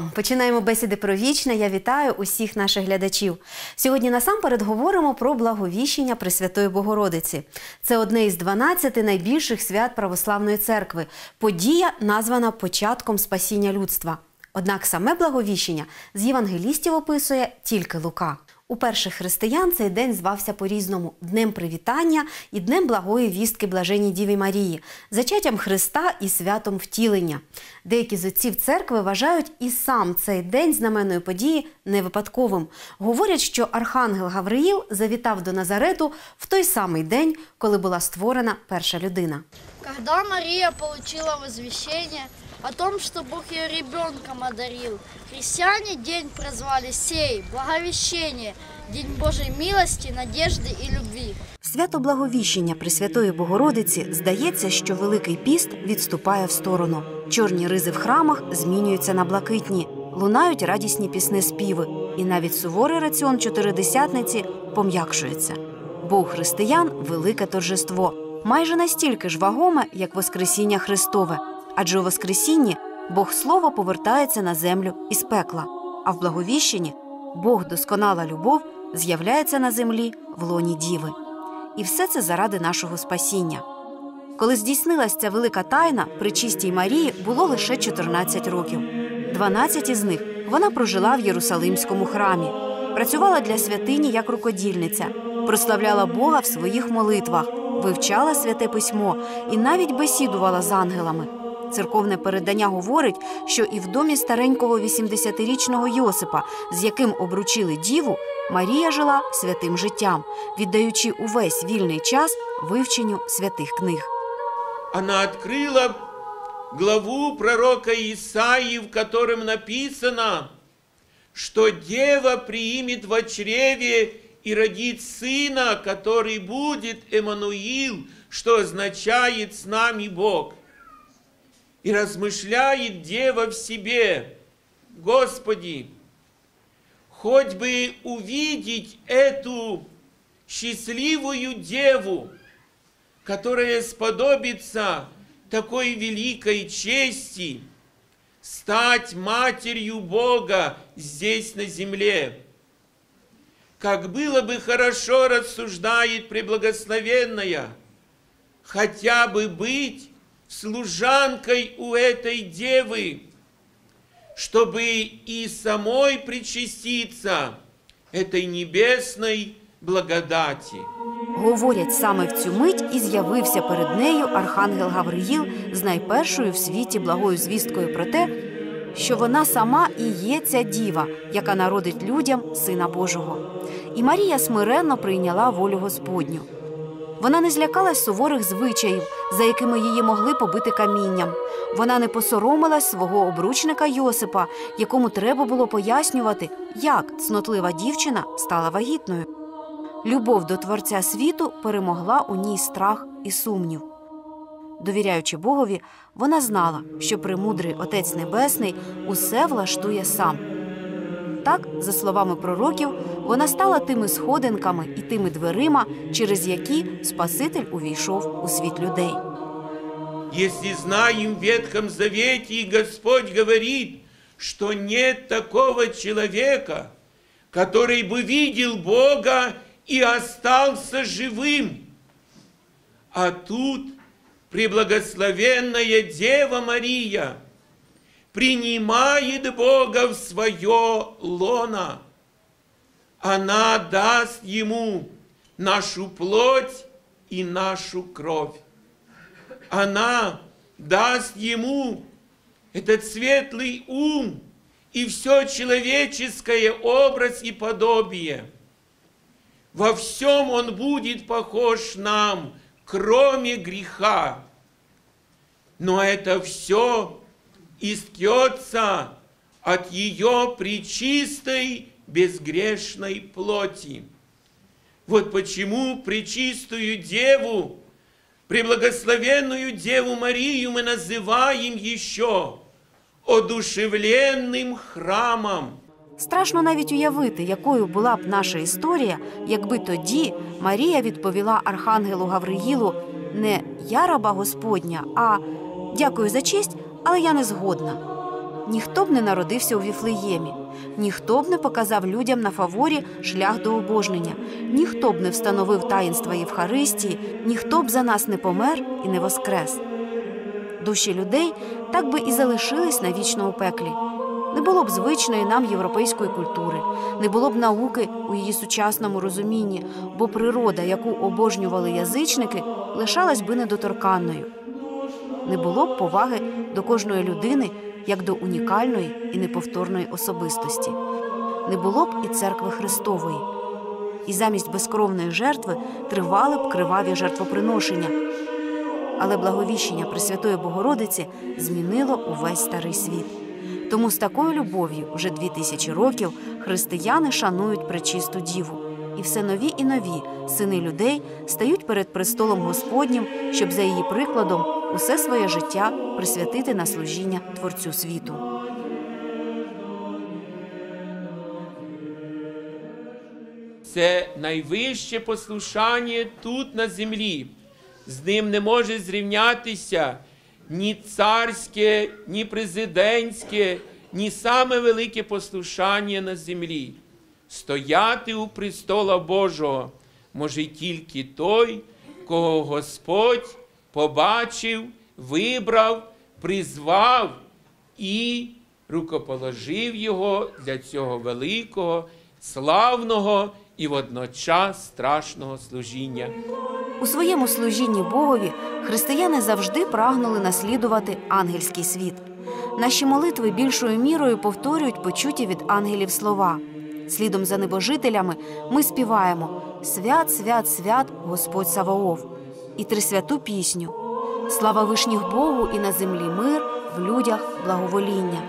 Вам! Починаємо бесіди про вічне. Я вітаю усіх наших глядачів. Сьогодні насамперед говоримо про благовіщення Пресвятої Богородиці. Це одне із 12 найбільших свят Православної церкви. Подія названа початком спасіння людства. Однак саме благовіщення з євангелістів описує тільки Лука. У перших християн цей день звався по-різному днем привітання і днем благої вістки блаженній Діві Марії, зачаттям Христа і святом втілення. Деякі з отців церкви вважають і сам цей день знаменної події не випадковим. Говорять, що архангел Гавриїл завітав до Назарету в той самий день, коли була створена перша людина. Когда Мария получила возвещение о том, что Бог ее ребенком одарил, христиане день прозвали сей, благовещение, День Божьей милости, надежды и любви. Свято Благовіщення Пресвятої Богородиці здається, що Великий піст відступає в сторону. Чорні ризи в храмах змінюються на блакитні, лунають радісні пісни співи, і навіть суворий раціон чотиридесятниці пом'якшується. Бо у християн велике торжество, майже настільки ж вагоме, як Воскресіння Христове, адже у Воскресінні Бог Слово повертається на землю із пекла, а в благовіщенні Бог досконала любов з'являється на землі в лоні діви. І все це заради нашого спасіння. Коли здійснилася ця велика тайна, при чистій Марії було лише 14 років. 12 із них вона прожила в Єрусалимському храмі, працювала для святині як рукодільниця, прославляла Бога в своїх молитвах, вивчала святе письмо і навіть бесідувала з ангелами. Церковне передання говорить, що і в домі старенького 80-річного Йосипа, з яким обручили діву, Марія жила святим життям, віддаючи увесь вільний час вивченню святих книг. она открыла главу пророка Исаии, в котором написано, что дева приимет во чреве и родит сына, который будет Эммануил, что означает «с нами Бог». И размышляет дева в себе, Господи, хоть бы увидеть эту счастливую деву, которая сподобится такой великой чести стать матерью Бога здесь на земле. Как было бы хорошо, рассуждает Преблагословенная, хотя бы быть служанкой у этой девы, чтобы и самой причаститься этой небесной благодати. Говорять, саме в цю мить і з'явився перед нею архангел Гавриїл з найпершою в світі благою звісткою про те, що вона сама і є ця діва, яка народить людям Сина Божого. І Марія смиренно прийняла волю Господню. Вона не злякалась суворих звичаїв, за якими її могли побити камінням. Вона не посоромилась свого обручника Йосипа, якому треба було пояснювати, як цнотлива дівчина стала вагітною. Любов до Творця світу перемогла у ній страх і сумнів. Довіряючи Богові, вона знала, що премудрий Отець Небесний усе влаштує сам. Так, за словами пророків, вона стала тими сходинками і тими дверима, через які Спаситель увійшов у світ людей. Если знаем в Ветхом Завете, и Господь говорит, что нет такого человека, который бы видел Бога и остался живым. А тут преблагословенная Дева Мария принимает Бога в свое лоно. Она даст ему нашу плоть и нашу кровь. Она даст ему этот светлый ум и все человеческое образ и подобие. Во всем он будет похож нам, кроме греха. Но это все истьется от ее причистой безгрешной плоти. Вот почему пречистую Деву, преблагословенную Деву Марию мы называем еще одушевленным храмом. Страшно навіть уявити, якою була б наша історія, якби тоді Марія відповіла архангелу Гавриїлу не я раба Господня, а дякую за честь, але я не згодна. Ніхто б не народився у Віфлеємі, ніхто б не показав людям на фаворі шлях до обожнення, ніхто б не встановив таїнства Євхаристії, ніхто б за нас не помер і не воскрес. Душі людей так би і залишились навічно у пеклі. Не було б звичної нам європейської культури, не було б науки у її сучасному розумінні, бо природа, яку обожнювали язичники, лишалась би недоторканною. Не було б поваги до кожної людини як до унікальної і неповторної особистості. Не було б і церкви Христової. І замість безкровної жертви тривали б криваві жертвоприношення. Але благовіщення Пресвятої Богородиці змінило увесь старий світ. Тому з такою любов'ю вже дві тисячі років християни шанують пречисту діву. І все нові і нові сини людей стають перед престолом Господнім, щоб за її прикладом усе своє життя присвятити на служіння Творцю світу. Це найвище послушання тут на землі. З ним не може зрівнятися ні царське, ні президентське, ні саме велике послушання на землі. Стояти у престола Божого може тільки той, кого Господь побачив, вибрав, призвав і рукоположив його для цього великого, славного і водночас страшного служіння. У своєму служінні Богові християни завжди прагнули наслідувати ангельський світ. Наші молитви більшою мірою повторюють почуті від ангелів слова. Слідом за небожителями ми співаємо Свят, свят, свят, Господь Саваоф і трисвяту пісню. Слава вишніх Богу і на землі мир, в людях благовоління.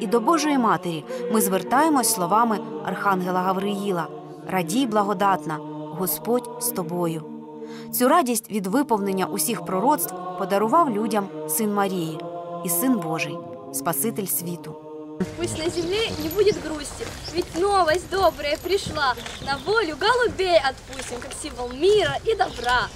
І до Божої Матері ми звертаємось словами Архангела Гавриїла Радій благодатна, Господь з тобою. Цю радість від виповнення усіх пророцтв подарував людям син Марії і син Божий, Спаситель світу. Пусть на земле не будет грусти, ведь новость добрая пришла. На волю голубей отпустим, как символ мира и добра.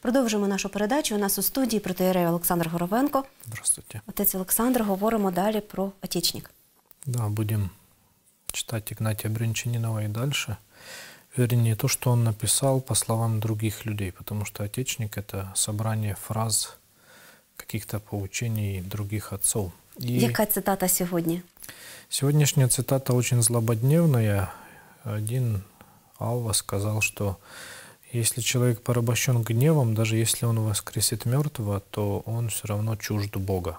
Продовжуємо нашу передачу. У нас у студії протиєрей Олександр Горовенко. Здравствуйте. Отець Олександр, говоримо далі про отічник. Да, будем читать Игнатия Бринчанинова и дальше. Вернее, то, что он написал по словам других людей, потому что Отечник — это собрание фраз, каких-то поучений других отцов. И Яка цитата сьогодні? сегодняшняя цитата очень злободневная. Один Алва сказал, что если человек порабощен гневом, даже если он воскресит мертвого, то он все равно чужд Бога.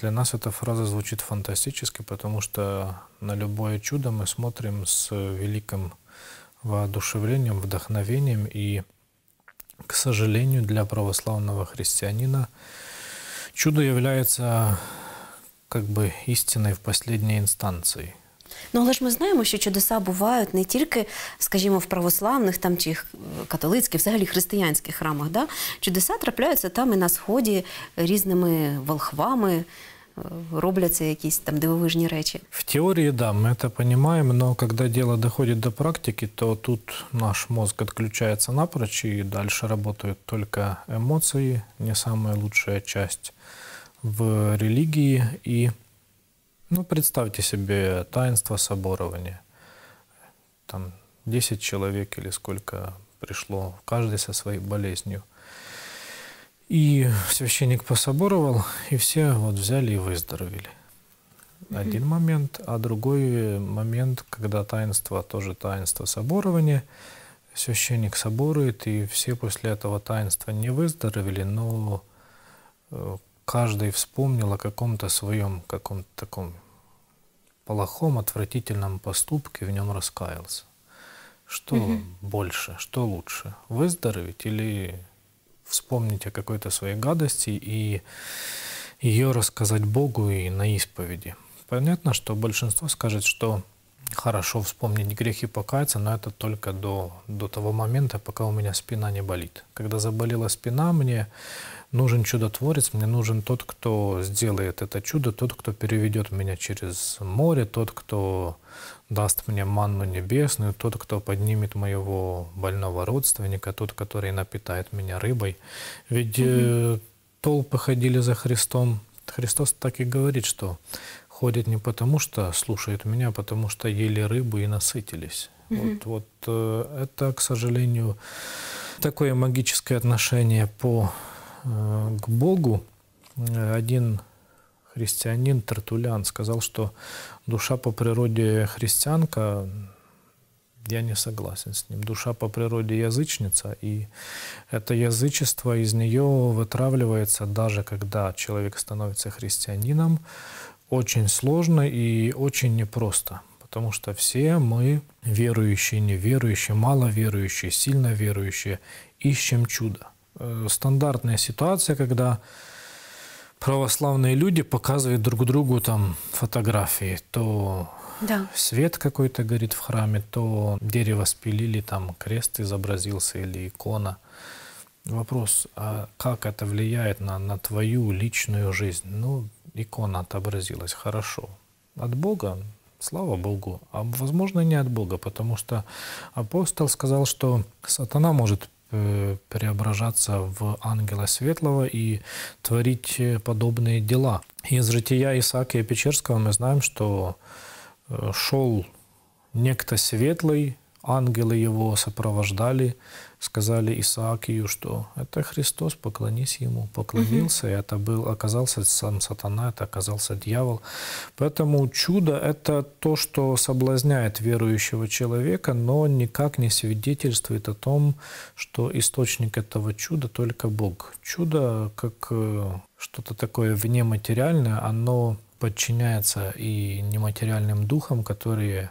Для нас эта фраза звучит фантастически, потому что на любое чудо мы смотрим с великим воодушевлением, вдохновением. И, к сожалению, для православного христианина чудо является как бы истиной в последней инстанции. Ну, але ж ми знаємо, що чудеса бувають не тільки, скажімо, в православних там чи х- католицьких, взагалі християнських храмах. Да? Чудеса трапляються там і на сході різними волхвами, е, робляться якісь там дивовижні речі. В теории, да, мы это понимаем, но когда дело доходит до практики, то тут наш мозг отключается напрочь, и дальше работают только эмоции, не самая лучшая часть в религии. И, ну, представьте себе таинство соборования. Там 10 человек или сколько пришло, каждый со своей болезнью. И священник пособоровал, и все вот взяли и выздоровели. Один момент, а другой момент, когда таинство, тоже таинство соборования, священник соборует, и все после этого таинства не выздоровели, но э, каждый вспомнил о каком-то своем, каком-то таком плохом, отвратительном поступке, в нем раскаялся. Что больше, что лучше, выздороветь или вспомнить о какой-то своей гадости и ее рассказать Богу и на исповеди. Понятно, что большинство скажет, что хорошо вспомнить грех и покаяться, но это только до, до того момента, пока у меня спина не болит. Когда заболела спина, мне нужен чудотворец, мне нужен тот, кто сделает это чудо, тот, кто переведет меня через море, тот, кто даст мне манну небесную, тот, кто поднимет моего больного родственника, тот, который напитает меня рыбой. Ведь э, толпы ходили за Христом. Христос так и говорит, что ходят не потому, что слушают меня, а потому что ели рыбу и насытились. Вот, вот э, это, к сожалению, такое магическое отношение по, э, к Богу. Один христианин Тартулян сказал, что душа по природе христианка, я не согласен с ним. Душа по природе язычница, и это язычество из нее вытравливается даже когда человек становится христианином, очень сложно и очень непросто. Потому что все мы, верующие, неверующие, маловерующие, сильно верующие, ищем чудо. Э, стандартная ситуация, когда православные люди показывают друг другу там фотографии, то Да. свет какой-то горит в храме, то дерево спилили, там крест изобразился или икона. Вопрос, а как это влияет на, на твою личную жизнь? Ну, икона отобразилась, хорошо. От Бога, слава Богу. А возможно, не от Бога, потому что апостол сказал, что сатана может э, преображаться в ангела светлого и творить э, подобные дела. Из жития Исаака Печерского мы знаем, что э, шел некто светлый, ангелы его сопровождали, сказали Исаакию, что это Христос, поклонись ему. Поклонился, и это был, оказался сам сатана, это оказался дьявол. Поэтому чудо – это то, что соблазняет верующего человека, но никак не свидетельствует о том, что источник этого чуда только Бог. Чудо, как э, что-то такое внематериальное, оно подчиняется и нематериальным духам, которые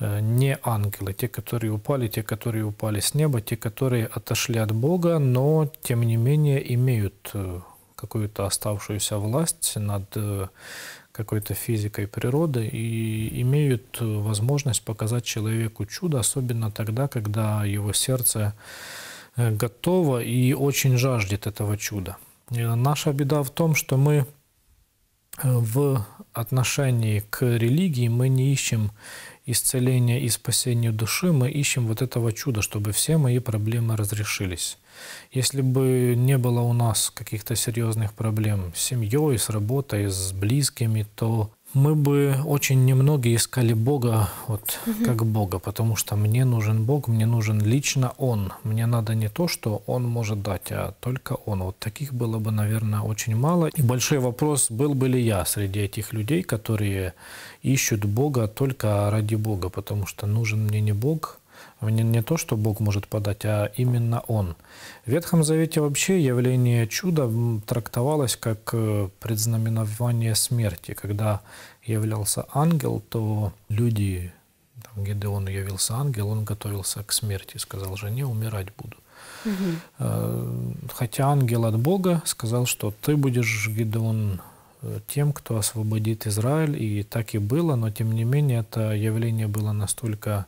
не ангелы, те, которые упали, те, которые упали с неба, те, которые отошли от Бога, но тем не менее имеют э, какую-то оставшуюся власть над э, какой-то физикой природы и имеют э, возможность показать человеку чудо, особенно тогда, когда его сердце э, готово и очень жаждет этого чуда. Наша беда в том, что мы в отношении к религии мы не ищем исцеления и спасения души, мы ищем вот этого чуда, чтобы все мои проблемы разрешились. Если бы не было у нас каких-то серьезных проблем с семьей, с работой, с близкими, то мы бы очень немного искали Бога, вот как Бога, потому что мне нужен Бог, мне нужен лично Он. Мне надо не то, что Он может дать, а только Он. Вот таких было бы, наверное, очень мало. И большой вопрос, был бы ли я среди этих людей, которые ищут Бога только ради Бога, потому что нужен мне не Бог, не, не то, что Бог может подать, а именно Он. В Ветхом Завете вообще явление чуда трактовалось как э, предзнаменование смерти. Когда являлся ангел, то люди, там, Гедеону явился ангел, он готовился к смерти, сказал жене, умирать буду. Э, Хотя ангел от Бога сказал, что ты будешь, Гедеон, э, тем, кто освободит Израиль, и так и было, но тем не менее это явление было настолько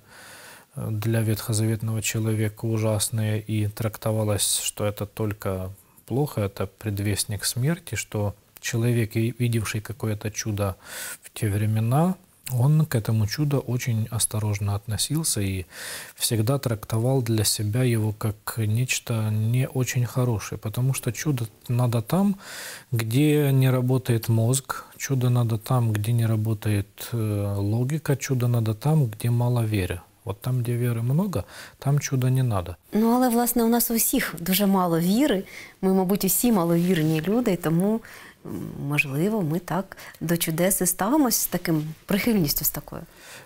для ветхозаветного человека ужасное и трактовалось, что это только плохо, это предвестник смерти, что человек, видевший какое-то чудо в те времена, он к этому чуду очень осторожно относился и всегда трактовал для себя его как нечто не очень хорошее, потому что чудо надо там, где не работает мозг, чудо надо там, где не работает э, логика, чудо надо там, где мало веры. Вот там, де віри много, там чуда не надо. Ну, але власне у нас у всіх дуже мало віри. Ми, мабуть, усі маловірні люди, і тому м, можливо, ми так до чудес і ставимось з таким прихильністю з такою.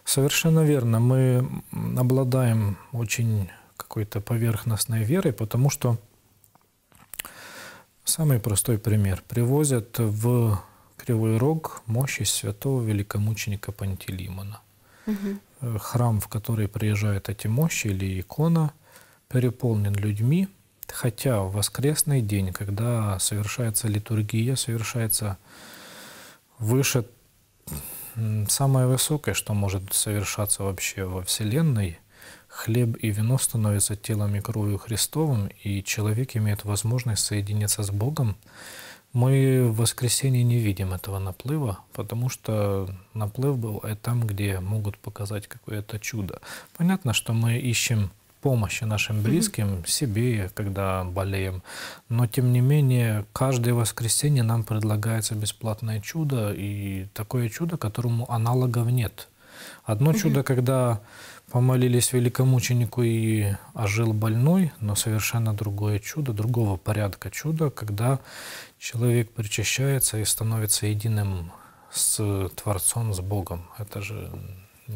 Совершенно верно. Мы м, обладаем очень какой-то поверхностной верой, потому что самый простой пример. Привозят в Кривой Рог мощи святого великомученика Пантелеймона. Э, Храм, в который приезжают эти мощи или икона, переполнен людьми, хотя в воскресный день, когда совершается литургия, совершается выше самое высокое, что может совершаться вообще во Вселенной, хлеб и вино становятся телом и кровью Христовым, и человек имеет возможность соединиться с Богом, мы в воскресенье не видим этого наплыва, потому что наплыв был э, там, где могут показать какое-то чудо. Понятно, что мы ищем помощи нашим близким, себе, когда болеем. Но, тем не менее, каждое воскресенье нам предлагается бесплатное чудо, и такое чудо, которому аналогов нет. Одно чудо, когда помолились великомученику и ожил больной, но совершенно другое чудо, другого порядка чудо, когда человек причащается и становится единым з Творцом, з Богом. Це ж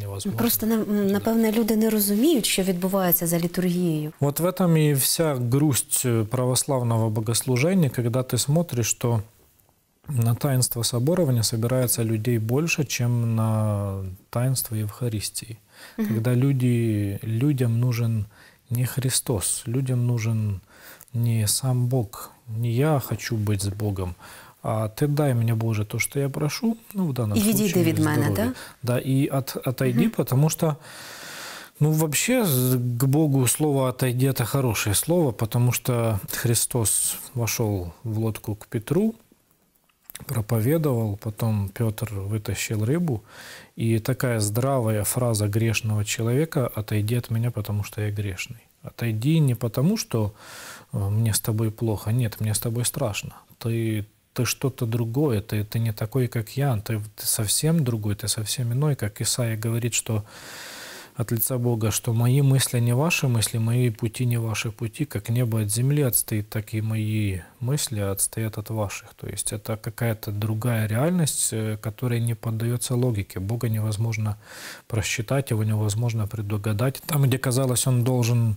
невозможно. Просто на- напевне люди не розуміють, що відбувається за літургією. Вот в этом и вся грусть э, православного богослужения, когда ты смотришь, что на таинство соборования собирается людей больше, чем на таинство Евхаристии. Когда люди, людям нужен не Христос, людям нужен не сам Бог, не я хочу быть с Богом, а ты дай мне, Боже, то, что я прошу, ну, в данном И відійди случае від мене, здоровье. да? Да, и от, отойди, потому что ну, вообще, з- к Богу слово «отойди» – это хорошее слово, потому что Христос вошел в лодку к Петру, проповедовал, потом Петр вытащил рыбу, и такая здравая фраза грешного человека «отойди от меня, потому что я грешный». Отойди не потому, что э, мне с тобой плохо, нет, мне с тобой страшно. Ты, ты что-то другое, ты, ты не такой, как я, ты, ты совсем другой, ты совсем иной, как Исаия говорит, что от лица Бога, что мои мысли не ваши мысли, мои пути не ваши пути, как небо от земли отстоит, так и мои мысли отстоят от ваших. То есть это какая-то другая реальность, э, которая не поддается логике. Бога невозможно просчитать, его невозможно предугадать. Там, где казалось, он должен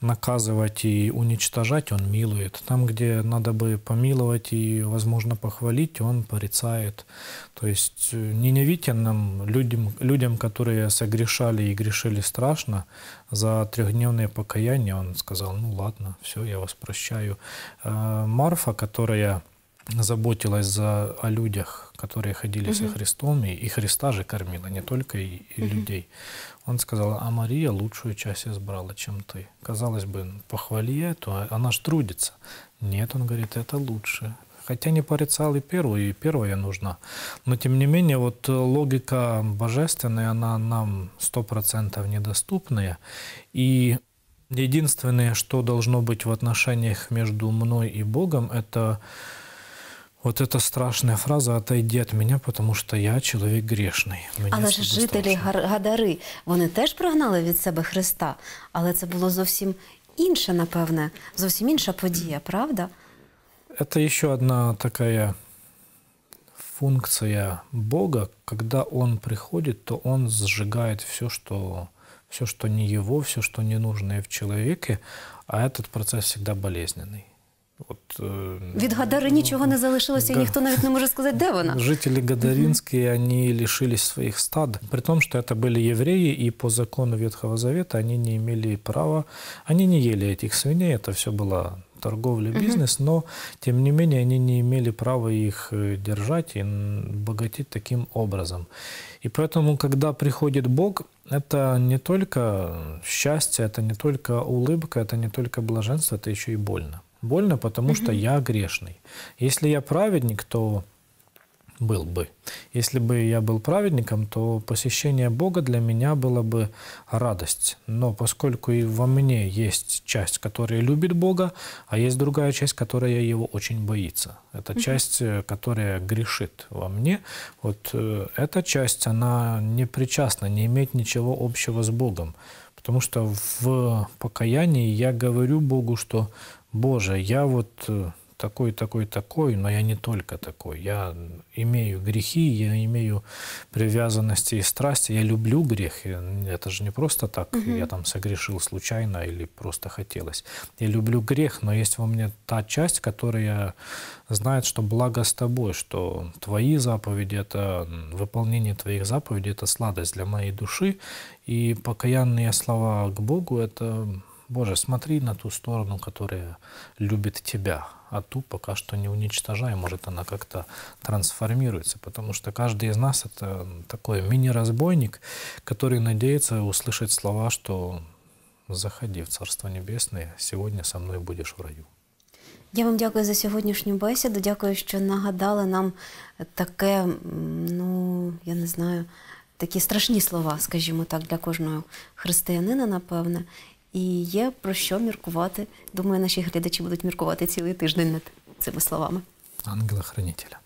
наказывать и уничтожать, он милует. Там, где надо бы помиловать и, возможно, похвалить, он порицает. То есть э, ненавидьте нам, людям, людям, которые согрешали и грешили страшно, за трехдневное покаяние он сказал, ну ладно, все, я вас прощаю. Э, Марфа, которая заботилась за, о людях, которые ходили со Христом, и, и Христа же кормила, не только и, и людей. Он сказал, а Мария лучшую часть избрала, чем ты. Казалось бы, похвали эту, а она ж трудится. Нет, он говорит, это лучше. Хотя не порицал и первую, и первая нужна. Но тем не менее, вот логика божественная, она нам сто процентов недоступная. И единственное, что должно быть в отношениях между мной и Богом, это вот эта страшная фраза «отойди от меня, потому что я человек грешный». Мне Але с ж тобой жителі страшно». Гар- Гадари, вони теж прогнали від себе Христа, але це було зовсім інше, напевне, зовсім інша подія, правда? Это еще одна такая функция Бога, когда Он приходит, то Он сжигает все, что, все, что не Его, все, что ненужное в человеке, а этот процесс всегда болезненный. Вот, э, Від Гадари нічого не залишилося, і Да. ніхто навіть не може сказати, де вона. Жители Гадаринские, они лишились своих стад, при том, что это были евреи, и по закону Ветхого Завета они не имели права, они не ели этих свиней, это все была торговля, бизнес, но, тем не менее, они не имели права их э, держать и богатеть таким образом. И поэтому, когда приходит Бог, это не только счастье, это не только улыбка, это не только блаженство, это еще и больно. Больно, потому что я грешный. Если я праведник, то был бы. Если бы я был праведником, то посещение Бога для меня было бы радость. Но поскольку и во мне есть часть, которая любит Бога, а есть другая часть, которая его очень боится. Это часть, э, которая грешит во мне. Вот э, эта часть, она не причастна, не имеет ничего общего с Богом. Потому что в покаянии я говорю Богу, что «Боже, я вот э, такой, такой, такой, но я не только такой. Я имею грехи, я имею привязанности и страсти, я люблю грех. Это же не просто так, я там согрешил случайно или просто хотелось. Я люблю грех, но есть во мне та часть, которая знает, что благо с тобой, что твои заповеди, это выполнение твоих заповедей, это сладость для моей души. И покаянные слова к Богу, это Боже, смотри на ту сторону, которая любит тебя, а ту пока что не уничтожай, может она как-то трансформируется, потому что каждый из нас это такой мини-разбойник, который надеется услышать слова, что заходи в Царство Небесное, сегодня со мной будешь в раю. Я вам дякую за сьогоднішню бесіду. Дякую, що нагадали нам таке, м, ну я не знаю, такі страшні слова, скажімо так, для кожного християнина, напевне. І є про що міркувати. Думаю, наші глядачі будуть міркувати цілий тиждень над цими словами. Ангела-хранителя.